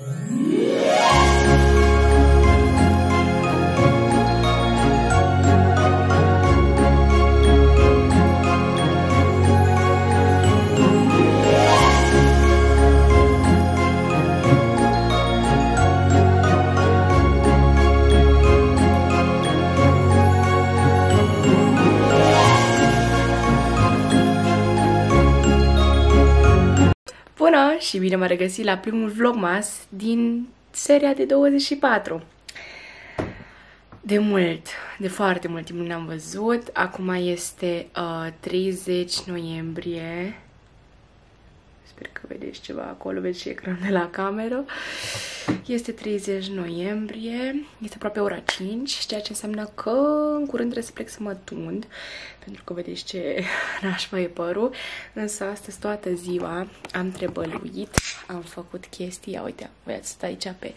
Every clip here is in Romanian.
Yeah. Și bine m-a regăsit la primul vlogmas din seria de 24. De mult, de foarte mult timp nu ne-am văzut. Acum este uh, 30 noiembrie. Sper că vedeți ceva acolo, vedeți și ecranul de la cameră. Este 30 noiembrie, este aproape ora 5, ceea ce înseamnă că în curând trebuie să plec să mă tund, pentru că vedeți ce nașpa e părul. Însă astăzi toată ziua am trebăluit, am făcut chestii, ia uite, voi ați stat aici pe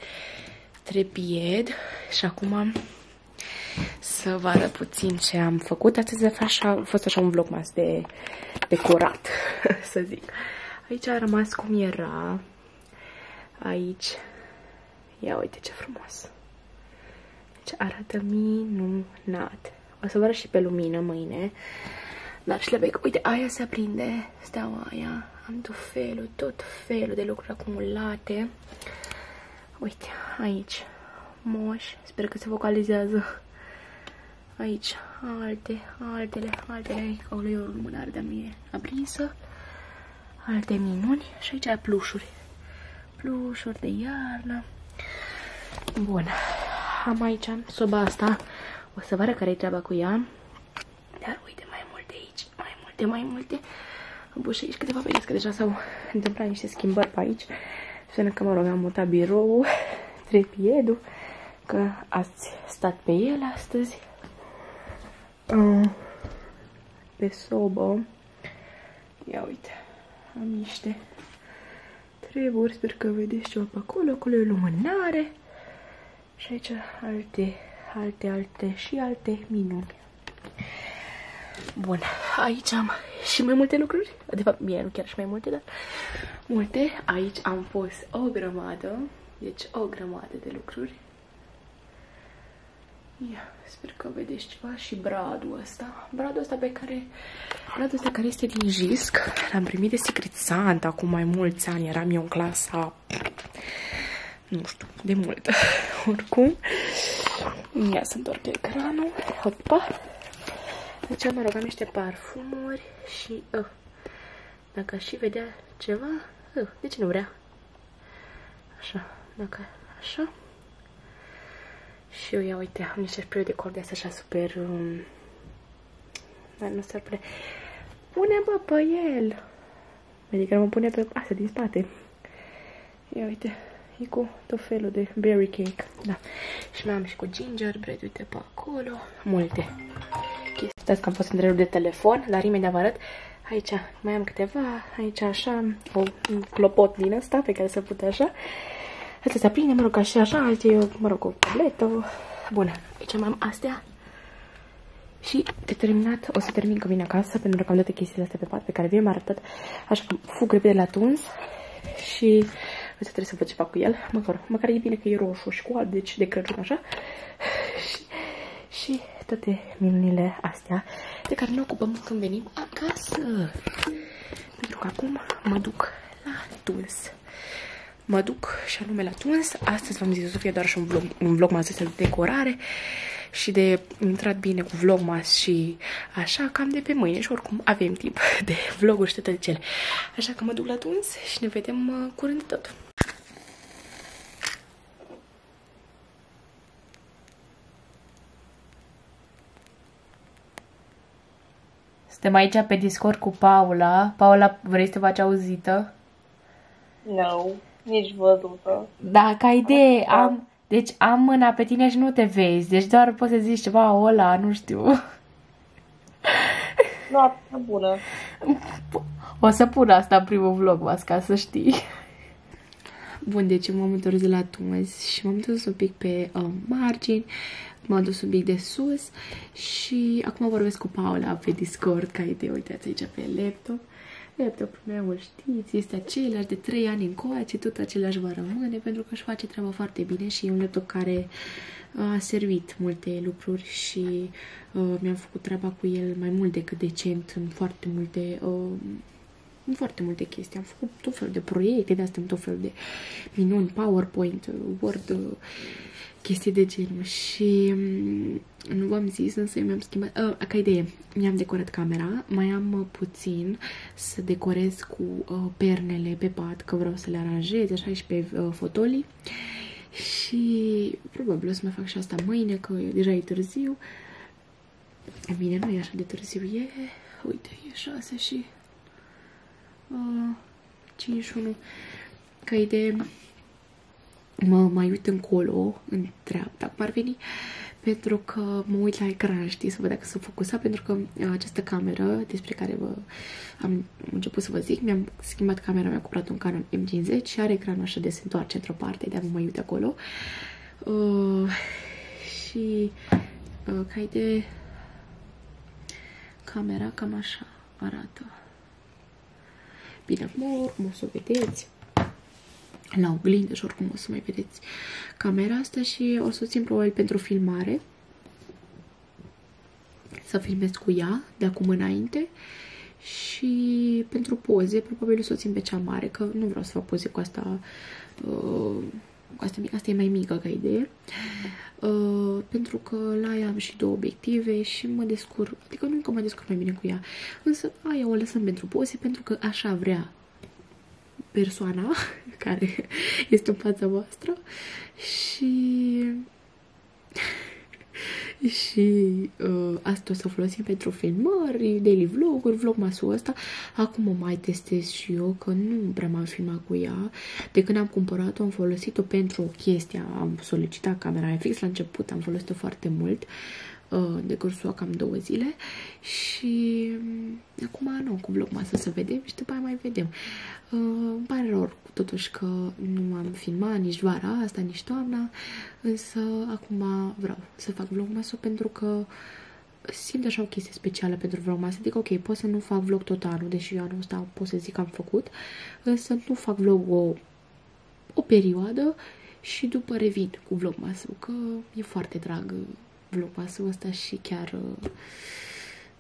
trepied și acum să vă arăt puțin ce am făcut. Astăzi a fost așa un vlog mas de decorat, să zic. Aici a rămas cum era. Aici. Ia uite ce frumos. Deci arată minunat. O să vă arăt și pe lumină mâine. Dar și le bec. Uite, aia se aprinde. Steaua aia. Am tot felul, tot felul de lucruri acumulate. Uite, aici. Moș. Sper că se focalizează. Aici, alte, altele, altele. Acolo e o lumânare de-a mie aprinsă alte minuni și aici plușuri. Plușuri de iarnă. Bun. Am aici soba asta. O să vă arăt care-i treaba cu ea. Dar uite, mai multe aici. Mai multe, mai multe. Bun, și aici câteva vedeți că deja s-au întâmplat niște schimbări pe aici. Sună că, mă rog, am mutat birou, trepiedul, că ați stat pe el astăzi. Uh, pe sobă. Ia uite am niște treburi, sper că vedeți ceva pe acolo, acolo e lumânare și aici alte, alte, alte și alte minuni. Bun, aici am și mai multe lucruri, de fapt mie nu chiar și mai multe, dar multe. Aici am pus o grămadă, deci o grămadă de lucruri. Ia, sper că vedeți ceva și bradul ăsta. Bradul ăsta pe care... Bradul ăsta care este din Jisc. L-am primit de Secret Santa acum mai mulți ani. Eram eu în clasa... Nu știu, de mult. Oricum. Ia să întorc ecranul. Hopa. Deci mă rog, am niște parfumuri și... Uh, dacă și vedea ceva... Uh, de ce nu vrea? Așa, dacă... Așa. Și eu, ia uite, am niște spray de corde așa super... Um, dar nu se pune... Pune, bă, pe el! Adică mă pune pe asta din spate. Ia uite, e cu tot felul de berry cake. Da. Și mai am și cu gingerbread, uite pe acolo. Multe. Stați că am fost întrerupt de telefon, dar imediat vă arăt. Aici mai am câteva, aici așa, o, un clopot din ăsta pe care se pute așa. Asta se aprinde, mă rog, ca și așa, alte, mă rog, o tabletă. Bună, aici mai am astea. Și de terminat, o să termin că vin acasă, pentru că am toate chestiile astea pe pat pe care vi am arătat. Așa că fug repede la tuns și o să trebuie să văd ce fac cu el. Măcar, măcar e bine că e roșu și cu alb, deci de Crăciun așa. și, și toate minunile astea de care ne ocupăm când venim acasă. Pentru că acum mă duc la tuns mă duc și anume la tuns. Astăzi v-am zis să fie doar și un vlog, un vlogmas de decorare și de intrat bine cu vlogmas și așa, cam de pe mâine și oricum avem timp de vloguri și toate cele. Așa că mă duc la tuns și ne vedem uh, curând tot. Suntem aici pe Discord cu Paula. Paula, vrei să te faci auzită? No. Nici văzută. Da, ca idee, am, deci am mâna pe tine și nu te vezi. Deci doar poți să zici ceva, ăla, nu știu. Noapte bună. O să pun asta în primul vlog, ca să știi. Bun, deci m-am întors de la Tumes și m-am dus un pic pe uh, margini, m-am dus un pic de sus și acum vorbesc cu Paula pe Discord, ca idee, uitați aici pe laptop. Laptopul meu, știți, este același de 3 ani încoace, tot același va rămâne, pentru că își face treaba foarte bine și e un laptop care a servit multe lucruri și uh, mi-am făcut treaba cu el mai mult decât decent în foarte multe uh, în foarte multe chestii. Am făcut tot felul de proiecte, de astea tot felul de minuni, PowerPoint, Word, chestii de genul și mm, nu v-am zis, însă eu mi-am schimbat, uh, ca idee, mi-am decorat camera, mai am uh, puțin să decorez cu uh, pernele pe pat, că vreau să le aranjez, așa și pe uh, fotolii și probabil o să mai fac și asta mâine, că deja e târziu. E bine, nu e așa de târziu, e, uite, e 6 și uh, 51, ca idee, mă mai uit încolo, în dreapta, cum ar veni, pentru că mă uit la ecran, știi, să văd dacă sunt focusat, pentru că uh, această cameră despre care vă am început să vă zic, mi-am schimbat camera, mi-am cumpărat un Canon M50 și are ecranul așa de se întoarce într-o parte, de-aia mă mai uit acolo. Uh, și uh, ca de camera cam așa arată. Bine, acum oricum o să o vedeți la oglindă și oricum o să mai vedeți camera asta și o să o țin probabil pentru filmare. Să filmez cu ea de acum înainte și pentru poze probabil o să o țin pe cea mare, că nu vreau să fac poze cu asta uh, cu asta, asta e mai mică ca idee uh, pentru că la ea am și două obiective și mă descurc, adică nu că mă descurc mai bine cu ea, însă aia o lăsăm pentru poze pentru că așa vrea persoana care este în fața voastră și și uh, asta o să folosim pentru filmări, daily vlog-uri, vlogmasul ăsta. Acum o mai testez și eu, că nu prea m-am filmat cu ea. De când am cumpărat-o, am folosit-o pentru chestia, am solicitat camera fix la început, am folosit-o foarte mult. Uh, Uh, de cursul cam două zile și um, acum nu, cu vlogmasă să vedem și după aia mai vedem. Uh, îmi pare rău totuși că nu m-am filmat nici vara asta, nici toamna, însă acum vreau să fac vlogmasă pentru că simt așa o chestie specială pentru vlogmas. Adică, ok, pot să nu fac vlog tot anul, deși eu anul ăsta pot să zic că am făcut, însă nu fac vlog o, o perioadă și după revin cu vlogmasul, că e foarte drag vlogmasul ăsta și chiar uh,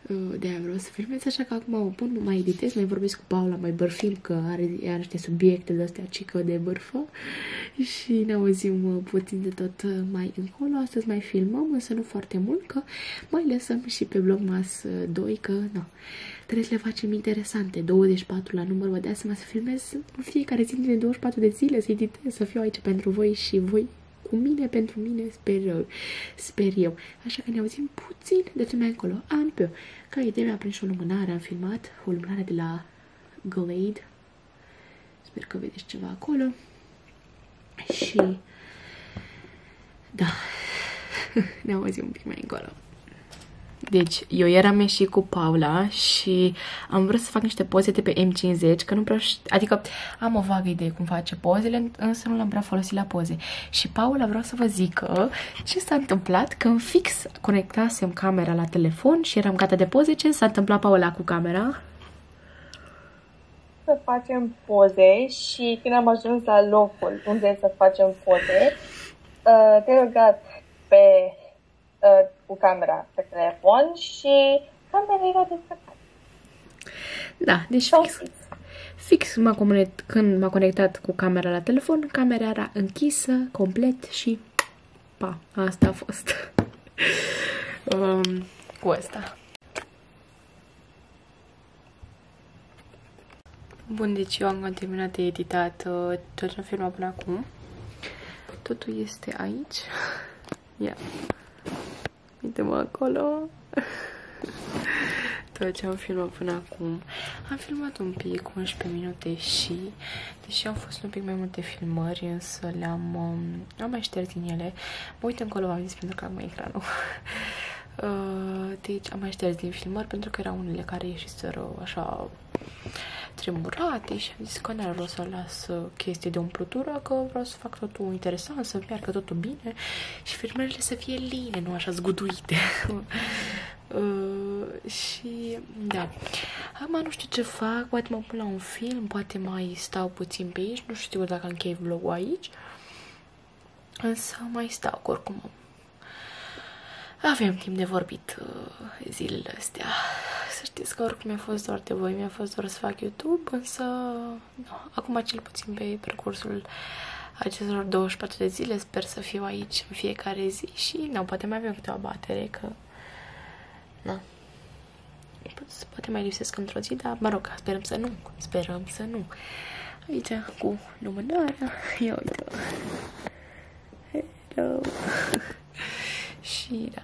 uh, de aia vreau să filmez, așa că acum o pun, mai editez, mai vorbesc cu Paula, mai bărfim, că are, are niște subiecte de astea cică de bărfă și ne auzim uh, puțin de tot mai încolo. Astăzi mai filmăm, însă nu foarte mult, că mai lăsăm și pe Vlogmas 2, că nu, trebuie să le facem interesante, 24 la număr, vă dea seama să filmez în fiecare zi din 24 de zile, să editez, să fiu aici pentru voi și voi cu mine, pentru mine, sper, sper eu. Așa că ne auzim puțin de ce mai încolo. Am pe ca idee mi-a prins o lumânare, am filmat o lumânare de la Glade. Sper că vedeți ceva acolo. Și da, ne auzim un pic mai încolo. Deci, eu eram ieșit cu Paula și am vrut să fac niște poze de pe M50, că nu prea adică am o vagă idee cum face pozele, însă nu l-am prea folosit la poze. Și Paula vreau să vă zică ce s-a întâmplat când fix conectasem camera la telefon și eram gata de poze, ce s-a întâmplat Paula cu camera? Să facem poze și când am ajuns la locul unde să facem poze, uh, te rugat pe uh, cu camera pe telefon și camera era descărcată. Da, deci fix, fix m-a conectat, când m-a conectat cu camera la telefon, camera era închisă complet și pa, asta a fost um, cu asta. Bun, deci eu am terminat de editat uh, tot ce am filmat până acum. Totul este aici. Ia. Yeah. Uite-mă acolo. Tot ce am filmat până acum. Am filmat un pic, 11 minute și, deși au fost un pic mai multe filmări, însă le-am um, am mai șters din ele. Mă uit încolo, am zis, pentru că am ecranul. Uh, deci am mai șters din filmări pentru că erau unele care ieșiseră așa tremurate și am zis că n-ar vreau să las chestii de umplutură, că vreau să fac totul interesant, să meargă totul bine și filmările să fie line, nu așa zguduite. uh, și da, acum nu știu ce fac, poate mă pun la un film, poate mai stau puțin pe aici, nu știu dacă închei vlogul aici, însă mai stau, oricum avem timp de vorbit uh, zilele astea. Să știți că oricum mi-a fost doar de voi, mi-a fost doar să fac YouTube, însă nu, acum cel puțin pe parcursul acestor 24 de zile. Sper să fiu aici în fiecare zi și, nu, poate mai avem câteva batere, că, na, poate mai lipsesc într-o zi, dar, mă rog, sperăm să nu, sperăm să nu. Aici, cu lumânarea, ia uite Hello. Și, da,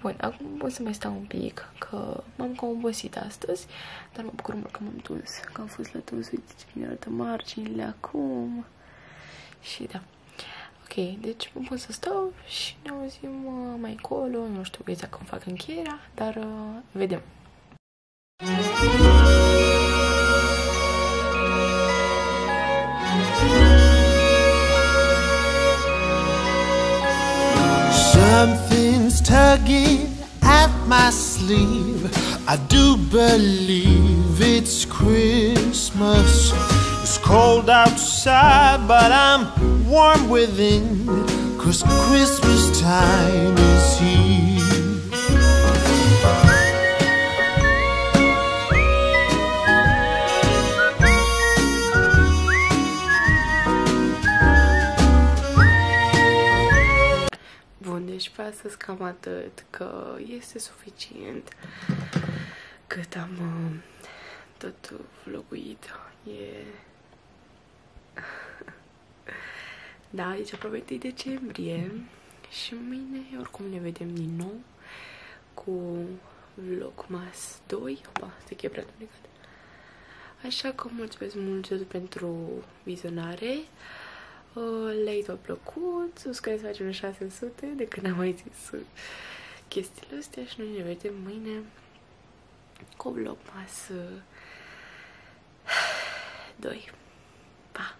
Bun, acum o să mai stau un pic, că m-am cam obosit astăzi, dar mă bucur mult că m-am dus, că am fost la dus, uite ce mi arată marginile acum. Și da. Ok, deci mă pot să stau și ne auzim uh, mai încolo, nu știu exact cum fac încheierea, dar uh, vedem. Something's tugging at my sleeve. I do believe it's Christmas. It's cold outside, but I'm warm within. Cause Christmas time is here. Astăzi cam atât, că este suficient cât am uh, tot vloguit. E... da, deci aproape 1 decembrie și mâine oricum ne vedem din nou cu Vlogmas 2. Opa, se chebra negat. Așa că mulțumesc mult pentru vizionare. Uh, like v-a plăcut, subscribe să facem 600 de când am mai zis chestiile astea și noi ne vedem mâine cu vlogmas 2. Pa!